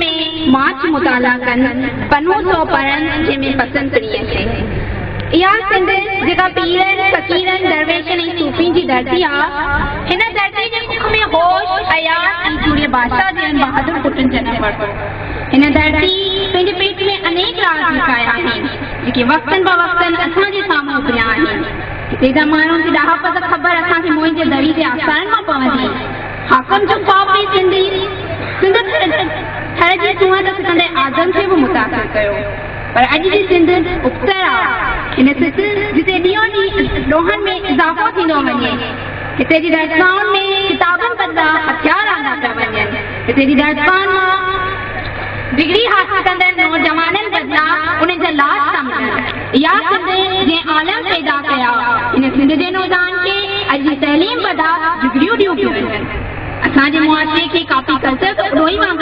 ۾ ماچ متالا ڪن پنو سؤ پڙهن جنهن ۾ پسند پڻي اچي. اها سنڌ جيڪا پيرن فقيرن درويشن ۽ صوفي جي ڌرتي آهي هن ڌرتي جي مک ۾ هوش حيات ۽ سوريه بادشاهه جن بهادر پٽن جنم ورتو هن ڌرتي پنهنجي پيٽ ۾ انيڪ راج لڪايا آهن جيڪي وقتن به وقتن اسان جي سامهون اڀريا آهن. هتي جا ماڻهن جي ڏاهپ ته خبر اسان کي موهن جي دري جي آثارن مان پوندي. حاڪم جو به سنڌي سنڌ ٺهه جي سهت سڪندي آدم کي به متاثر ڪيو پر اڄ جي سنڌ ابتر آهي هن سنڌ جتي ڏينهون ڏينهن ڏوهن ۾ اضافو ٿيندو وڃي هتي جي درشائن ۾ ڪتابن بدران هٿيار آندا پيا وڃن هتي جي درشائن مان ڊگري حاصل ڪندڙ نوجوانن بدران انهن جا لاج ٿا ملن اها سنڌ عالم پيدا ڪيا. هن سنڌ جي نوجوان کي اڄ جي بدا ڊگريون ڏيون پيون وڃن اسان جي معاشري کي ڪاپي ڪلچر ته ئي وانگر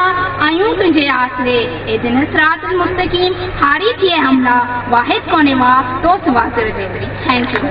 आयूं तुझे आसरे ए दिन सरात मुस्तक़ीम, हारी थिए हमला। वाहिद कोने मा तो सवासिर देवरी। Thank U